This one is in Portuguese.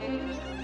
Música